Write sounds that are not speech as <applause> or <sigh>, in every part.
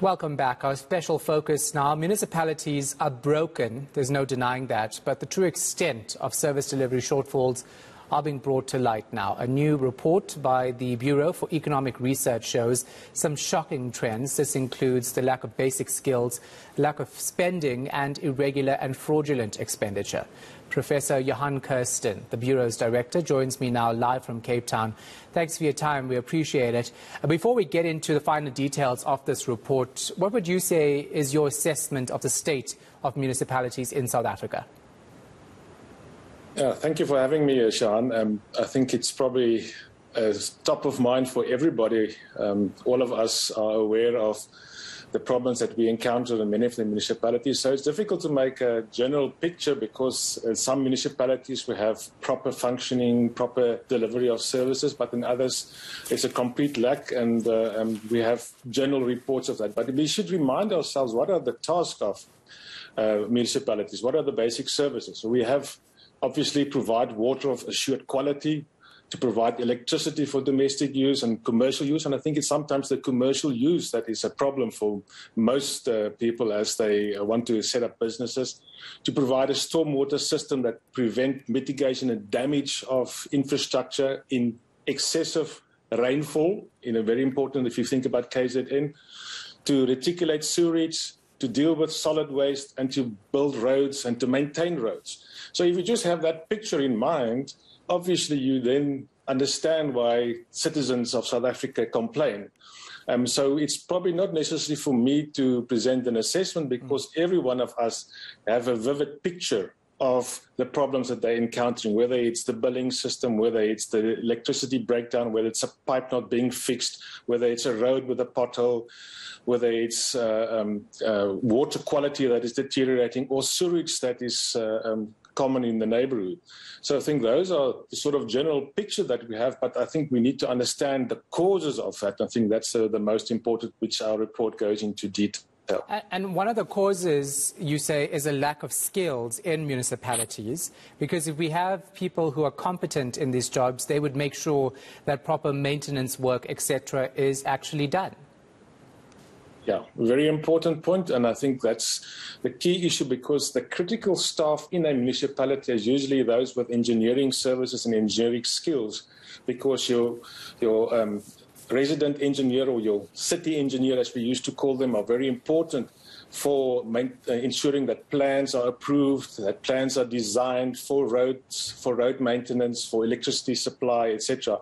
Welcome back. Our special focus now. Municipalities are broken, there's no denying that, but the true extent of service delivery shortfalls are being brought to light now. A new report by the Bureau for Economic Research shows some shocking trends. This includes the lack of basic skills, lack of spending, and irregular and fraudulent expenditure. Professor Johann Kirsten, the Bureau's director, joins me now live from Cape Town. Thanks for your time. We appreciate it. Uh, before we get into the final details of this report, what would you say is your assessment of the state of municipalities in South Africa? Yeah, thank you for having me, Sean. Um, I think it's probably uh, top of mind for everybody. Um, all of us are aware of the problems that we encounter in many of the municipalities. So it's difficult to make a general picture because in some municipalities we have proper functioning, proper delivery of services, but in others it's a complete lack, and, uh, and we have general reports of that. But we should remind ourselves what are the tasks of uh, municipalities? What are the basic services? So we have obviously provide water of assured quality, to provide electricity for domestic use and commercial use. And I think it's sometimes the commercial use that is a problem for most uh, people as they uh, want to set up businesses. To provide a stormwater system that prevent mitigation and damage of infrastructure in excessive rainfall, you know, very important if you think about KZN. To reticulate sewage, to deal with solid waste and to build roads and to maintain roads. So if you just have that picture in mind, obviously you then understand why citizens of South Africa complain. Um, so it's probably not necessary for me to present an assessment because every one of us have a vivid picture of the problems that they're encountering, whether it's the billing system, whether it's the electricity breakdown, whether it's a pipe not being fixed, whether it's a road with a pothole, whether it's uh, um, uh, water quality that is deteriorating, or sewage that is uh, um, common in the neighborhood. So I think those are the sort of general picture that we have, but I think we need to understand the causes of that. I think that's uh, the most important, which our report goes into detail. And one of the causes, you say, is a lack of skills in municipalities. Because if we have people who are competent in these jobs, they would make sure that proper maintenance work, etc., is actually done. Yeah, very important point, and I think that's the key issue because the critical staff in a municipality is usually those with engineering services and engineering skills, because your your um, resident engineer or your city engineer, as we used to call them, are very important for main, uh, ensuring that plans are approved, that plans are designed for roads, for road maintenance, for electricity supply, etc.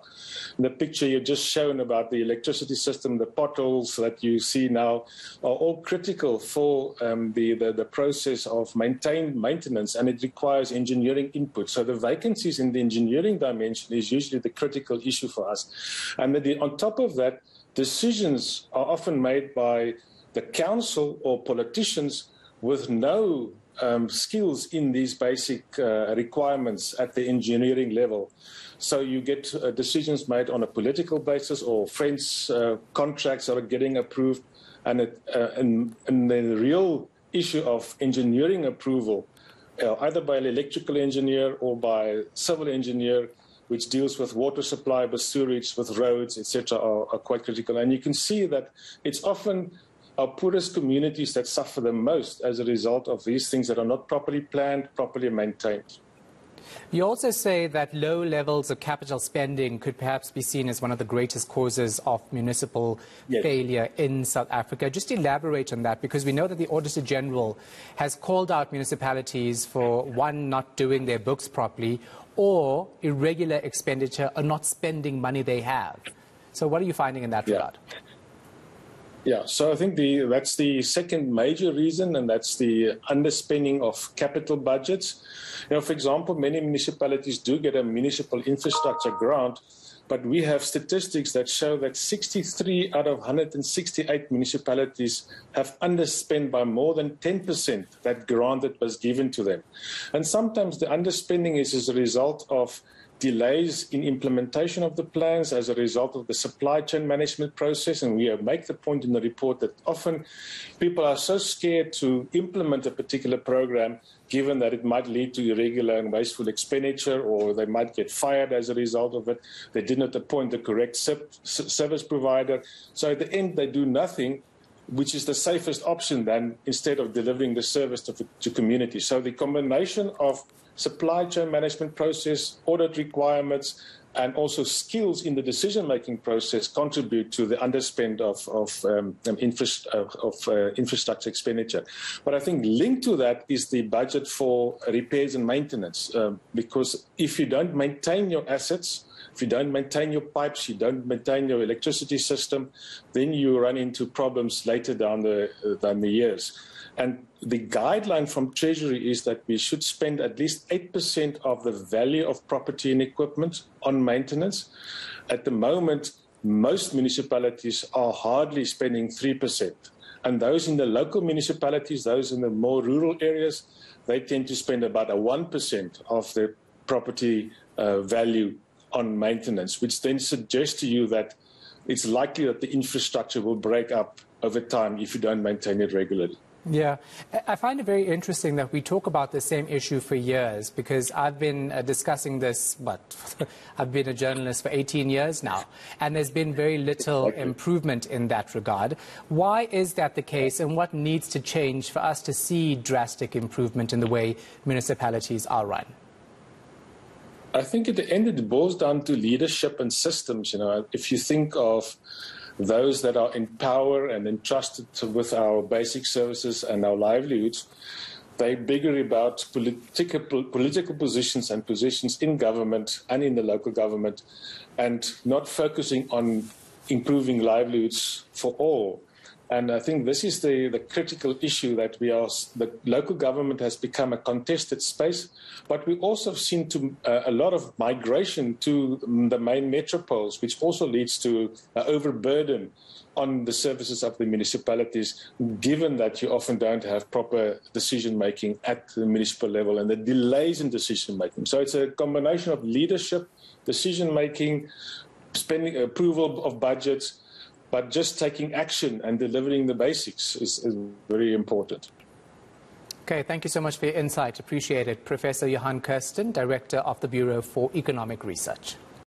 The picture you just shown about the electricity system, the potholes that you see now, are all critical for um, the, the, the process of maintain maintenance, and it requires engineering input. So the vacancies in the engineering dimension is usually the critical issue for us. And the, on top of that, decisions are often made by the council or politicians with no um, skills in these basic uh, requirements at the engineering level. So you get uh, decisions made on a political basis or friends' uh, contracts are getting approved. And, it, uh, and, and, the real issue of engineering approval, uh, either by an electrical engineer or by civil engineer, which deals with water supply, with sewage, with roads, etc., are, are quite critical. And you can see that it's often our poorest communities that suffer the most as a result of these things that are not properly planned, properly maintained. You also say that low levels of capital spending could perhaps be seen as one of the greatest causes of municipal yes. failure in South Africa. Just elaborate on that because we know that the Auditor General has called out municipalities for one, not doing their books properly, or irregular expenditure or not spending money they have. So, what are you finding in that yeah. regard? Yeah, so I think the that's the second major reason, and that's the underspending of capital budgets. You know, for example, many municipalities do get a municipal infrastructure grant, but we have statistics that show that 63 out of 168 municipalities have underspent by more than 10% that grant that was given to them. And sometimes the underspending is as a result of delays in implementation of the plans as a result of the supply chain management process. And we make the point in the report that often people are so scared to implement a particular program, given that it might lead to irregular and wasteful expenditure, or they might get fired as a result of it. They did not appoint the correct service provider. So at the end, they do nothing which is the safest option then instead of delivering the service to, to community. So the combination of supply chain management process, audit requirements, and also skills in the decision-making process contribute to the underspend of, of, um, infra of uh, infrastructure expenditure. But I think linked to that is the budget for repairs and maintenance, um, because if you don't maintain your assets, if you don't maintain your pipes, you don't maintain your electricity system, then you run into problems later down the, uh, down the years. And the guideline from Treasury is that we should spend at least 8% of the value of property and equipment on maintenance. At the moment, most municipalities are hardly spending 3%. And those in the local municipalities, those in the more rural areas, they tend to spend about a 1% of their property uh, value on maintenance, which then suggests to you that it's likely that the infrastructure will break up over time if you don't maintain it regularly. Yeah, I find it very interesting that we talk about the same issue for years because I've been uh, discussing this, but <laughs> I've been a journalist for 18 years now, and there's been very little improvement in that regard. Why is that the case, and what needs to change for us to see drastic improvement in the way municipalities are run? I think at the end it boils down to leadership and systems. You know, if you think of those that are in power and entrusted with our basic services and our livelihoods, they're bigger about political, political positions and positions in government and in the local government and not focusing on improving livelihoods for all. And I think this is the, the critical issue that we are, the local government has become a contested space, but we also have seen to, uh, a lot of migration to the main metropoles, which also leads to uh, overburden on the services of the municipalities, given that you often don't have proper decision making at the municipal level and the delays in decision making. So it's a combination of leadership, decision making, spending approval of budgets, but just taking action and delivering the basics is, is very important. Okay, thank you so much for your insight. Appreciate it. Professor Johann Kirsten, Director of the Bureau for Economic Research.